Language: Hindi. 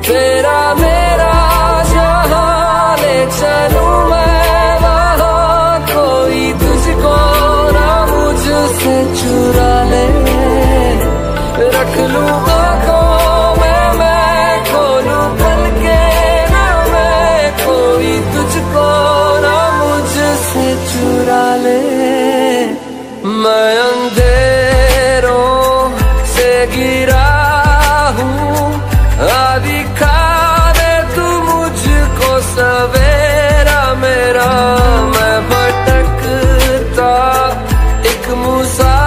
तेरा मेरा जहाँ ले चलूँ मैं, वहाँ कोई तुझको ना मुझसे चुरा ले। रख लूँ में मुझसे चुरा ले। मैं अंधेरों से गिरा Musa.